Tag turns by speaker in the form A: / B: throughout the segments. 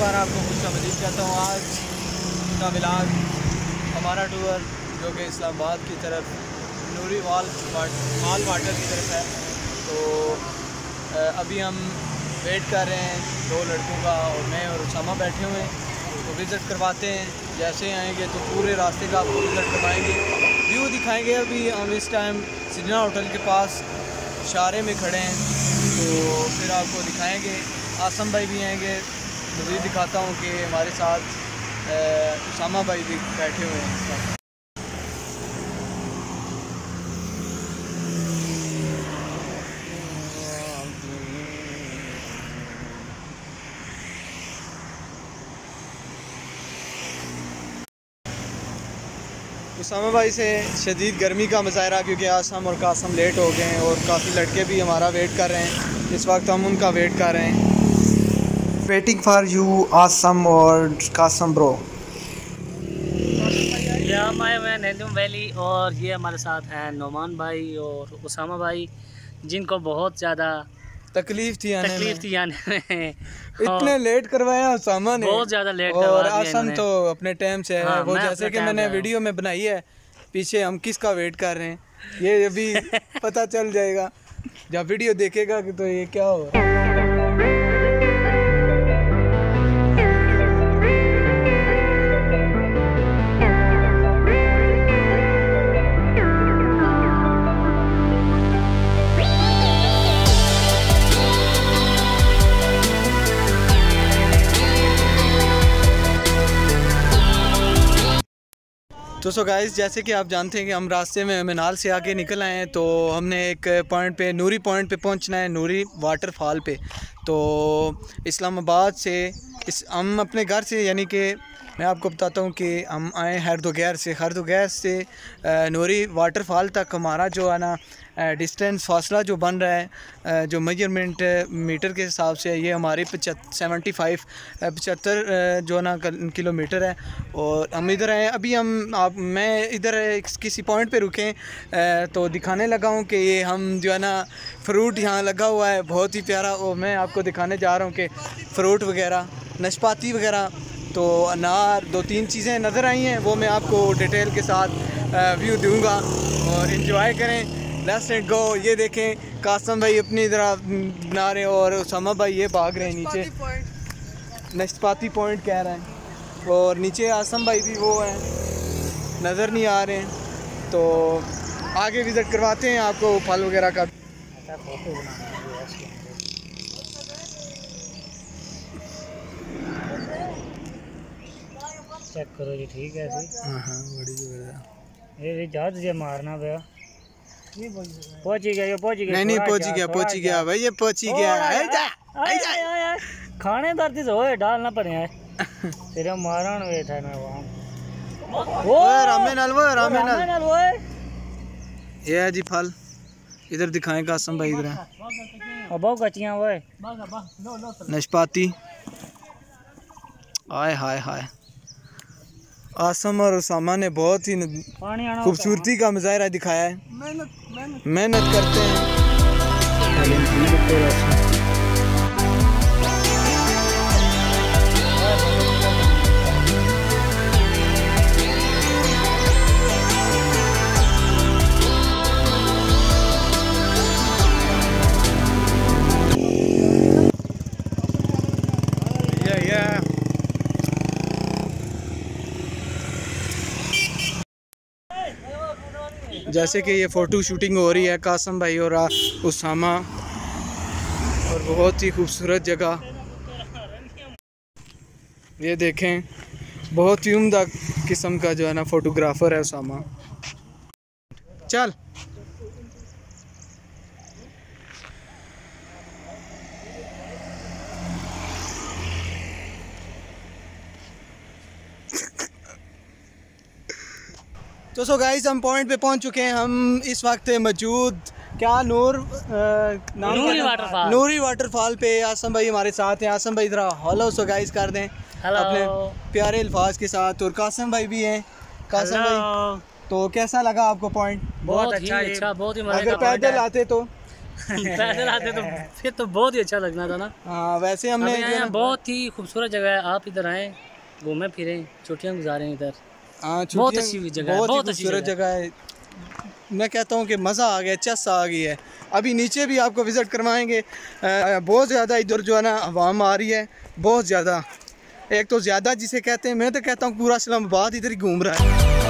A: बार आपको खुश मजीद कहता हूँ आज का मिलाद, हमारा टूर जो कि इस्लामाबाद की तरफ़, नूरी वाल माल वाटर की तरफ़ है। तो अभी हम वेट कर रहे हैं दो लड़कों का और मैं और उसामा बैठे हुए हैं तो विज़िट करवाते हैं। जैसे ही आएँगे तो पूरे रास्ते का आपको विज़िट करवाएँगे। व्यू दिखाएँगे अभी हम इस टाइम सिजना होटल के पास, इशारे में खड़े हैं। तो फिर आपको दिखाएँगे, आसम भाई भी आएँगे तो दिखाता हूँ कि हमारे साथ उसामा भाई भी बैठे हुए हैं उसामा भाई से शदीद गर्मी का मुजाहरा, क्योंकि आसम और कासम लेट हो गए हैं और काफ़ी लड़के भी हमारा वेट कर रहे हैं। इस वक्त हम उनका वेट कर रहे हैं। वेटिंग फॉर यू आसम और कासम ब्रो
B: ये हम आए हुए हैं नंदुम वैली और ये हमारे साथ हैं नोमान भाई और उसामा भाई जिनको बहुत ज़्यादा
A: तकलीफ़ थी आने
B: तकलीफ़ थी आने में।
A: इतने लेट करवाया उसामा ने।
B: बहुत ज़्यादा लेट
A: और आसम तो अपने टाइम से है।
B: हाँ,
A: वो जैसे कि मैंने वीडियो में बनाई है पीछे हम किसका वेट कर रहे हैं? ये अभी पता चल जाएगा। जब वीडियो देखेगा कि तो ये क्या हो। तो सो गाइस जैसे कि आप जानते हैं कि हम रास्ते में मिनाल से आगे निकल आए हैं तो हमने एक पॉइंट पे, नूरी पॉइंट पे पहुँचना है, नूरी वाटरफॉल पे। तो इस्लामाबाद से इस, हम अपने घर से, यानी कि मैं आपको बताता हूँ कि हम आए हरदोगैर से। हरदोगैर से नूरी वाटरफॉल तक हमारा जो है ना डिस्टेंस, फासला जो बन रहा है जो मेज़रमेंट मीटर के हिसाब से ये हमारे पचहत्तर सेवेंटी फाइव पचहत्तर जो है ना किलोमीटर है। और हम इधर आए, अभी हम, आप, मैं इधर किसी पॉइंट पे रुके तो दिखाने लगा हूँ कि ये हम जो है ना, फ्रूट यहाँ लगा हुआ है, बहुत ही प्यारा। और मैं आपको दिखाने जा रहा हूँ कि फ्रूट वगैरह। नशपाती वगैरह तो अनार दो तीन चीज़ें नज़र आई हैं वो मैं आपको डिटेल के साथ व्यू दूँगा और इन्जॉय करें। लेट्स एंड गो ये देखें कासम भाई अपनी तरह बना रहे और उसामा भाई ये भाग रहे हैं नीचे। नशपाती पॉइंट कह रहे हैं और नीचे आसम भाई भी वो हैं नज़र नहीं आ रहे हैं तो आगे विज़िट करवाते हैं आपको फल वगैरह का।
B: चेक करो जी ठीक है जी।
A: हाँ हाँ बड़ी ज़बरदस्त
B: ये जहाज़ जे मारना पिया पहुँच गया ये पहुँच गया।
A: नहीं नहीं पहुँच गया पहुँच गया भाई ये पहुँच ही गया।
B: खाने दर्द से होए डालना पड़े है। तेरे मारण बैठा ना वहाँ।
A: वो रामे नाल वो रामे नाल।
B: वो
A: ये है जी फल। इधर दिखाएँ कासम भाई इधर।
B: अब बहुत कच्चियाँ वो
A: नशपाती। हाय हाय हाय। आसम और उसामा ने बहुत ही खूबसूरती का मुजाहरा दिखाया है। मेहनत करते हैं। जैसे कि ये फ़ोटो शूटिंग हो रही है कासम भाई और उसामा। और बहुत ही खूबसूरत जगह। ये देखें, बहुत ही उमदा किस्म का जो है ना फ़ोटोग्राफ़र है उसामा। चल। तो सो गाइस हम पॉइंट पे पहुँच चुके हैं। हम इस वक्त मौजूद। क्या नूर नाम
B: नूरी वाटरफॉल
A: नूरी वाटरफॉल पे आसम भाई हमारे साथ हैं। आसम भाई इधर हेलो सो गाइस कर दें। अपने प्यारे अल्फाज के साथ। और कासम भाई भी हैं। कासम भाई तो कैसा लगा आपको पॉइंट
B: बहुत अच्छा अच्छा बहुत ही
A: अगर पैदल आते तो?
B: पैदल आते तो फिर तो बहुत ही अच्छा लगना था ना।
A: हाँ वैसे हमने
B: बहुत ही खूबसूरत जगह है। आप इधर आए घूमे फिरे छुट्टियाँ गुजारें इधर।
A: हाँ
B: बहुत अच्छी जगह है,
A: बहुत
B: बहुत अच्छी जगह
A: है। मैं कहता हूँ कि मज़ा आ गया चस आ गई है। अभी नीचे भी आपको विज़िट करवाएँगे। बहुत ज़्यादा इधर जो है ना आवाम आ रही है बहुत ज़्यादा। एक तो ज़्यादा जिसे कहते हैं मैं तो कहता हूँ पूरा इस्लामाबाद इधर ही घूम रहा है।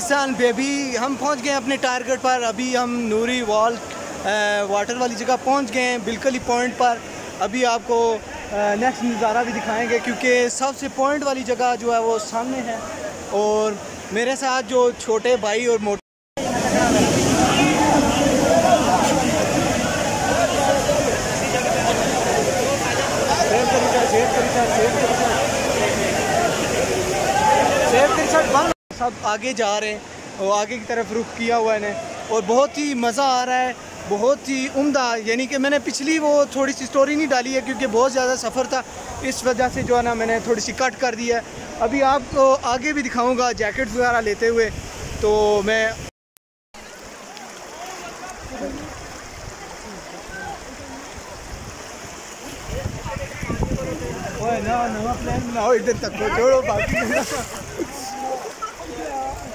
A: पाकिस्तान बेबी, हम पहुँच गए अपने टारगेट पर। अभी हम नूरी वॉल वाटर वाली जगह पहुँच गए हैं, बिल्कुल ही पॉइंट पर। अभी आपको नेक्स्ट नज़ारा भी दिखाएँगे, क्योंकि सबसे पॉइंट वाली जगह जो है वो सामने है। और मेरे साथ जो छोटे भाई और मोटे साथ आगे जा रहे हैं, और आगे की तरफ़ रुख किया हुआ है और बहुत ही मज़ा आ रहा है, बहुत ही उम्दा, यानी कि मैंने पिछली वो थोड़ी सी स्टोरी नहीं डाली है, क्योंकि बहुत ज़्यादा सफ़र था। इस वजह से जो है ना, मैंने थोड़ी सी कट कर दी है। अभी आपको आगे भी दिखाऊँगा जैकेट वगैरह लेते हुए तो मैं ओए ना नवा प्लान बनाओ, इधर तक छोड़ो बाकी।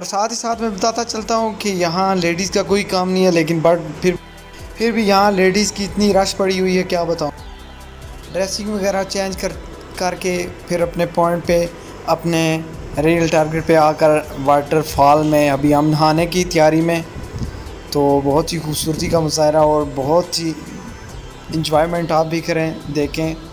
A: और साथ ही साथ मैं बताता चलता हूँ कि यहाँ लेडीज़ का कोई काम नहीं है, लेकिन बट फिर फिर भी यहाँ लेडीज़ की इतनी रश पड़ी हुई है, क्या बताऊँ? ड्रेसिंग वगैरह चेंज कर, करके फिर अपने पॉइंट पे, अपने रियल टारगेट पे आकर वाटरफॉल में, अभी हम नहाने की तैयारी में। तो बहुत ही खूबसूरती का मुजाहरा और बहुत ही इंजॉयमेंट आप भी करें, देखें।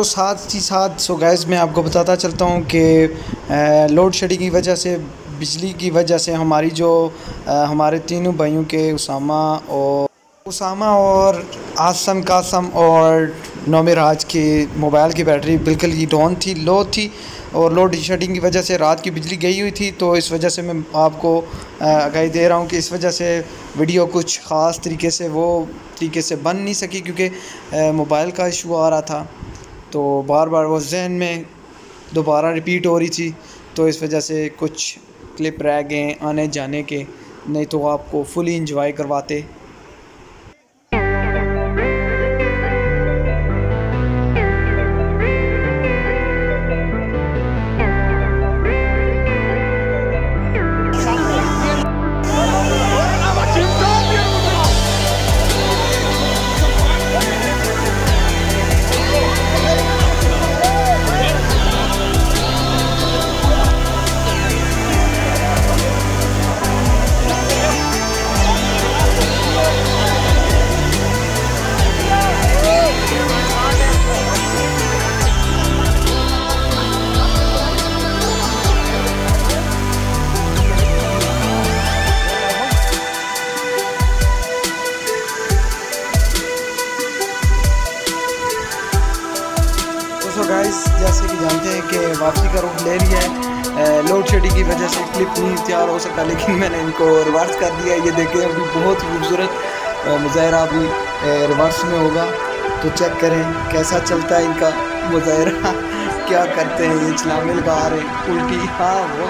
A: तो साथ ही साथ सो गैस मैं आपको बताता चलता हूँ कि लोड शेडिंग की वजह से बिजली की वजह से हमारी जो अ, हमारे तीनों भाइयों के उसामा और उसामा और आसम कासम और नौमिराज के मोबाइल की बैटरी बिल्कुल ही डाउन थी लो थी और लोड शेडिंग की वजह से रात की बिजली गई हुई थी तो इस वजह से मैं आपको आगाही दे रहा हूँ कि इस वजह से वीडियो कुछ ख़ास तरीके से वो तरीके से बन नहीं सकी क्योंकि मोबाइल का इशू आ रहा था। तो बार बार वो जहन में दोबारा रिपीट हो रही थी। तो इस वजह से कुछ क्लिप रह गए आने जाने के, नहीं तो आपको फुली इंजॉय करवाते। ले लिया है। लोड शेडिंग की वजह से क्लिप नहीं तैयार हो सका, लेकिन मैंने इनको रिवर्स कर दिया ये देखें, अभी बहुत खूबसूरत मुजाहरा अभी रिवर्स में होगा। तो चेक करें, कैसा चलता है इनका मुजाहरा? क्या करते हैं ये छलांगे लगा रहे उल्टी। हाँ वो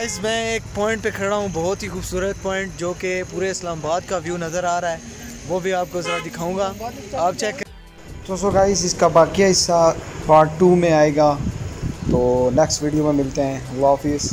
A: गाइस मैं एक पॉइंट पे खड़ा हूँ, बहुत ही खूबसूरत पॉइंट जो कि पूरे इस्लामाबाद का व्यू नज़र आ रहा है। वो भी आपको ज़रा दिखाऊँगा। आप चेक तो सो गाइस इसका बाकी हिस्सा पार्ट टू में आएगा। तो नेक्स्ट वीडियो में मिलते हैं। हाफिज़।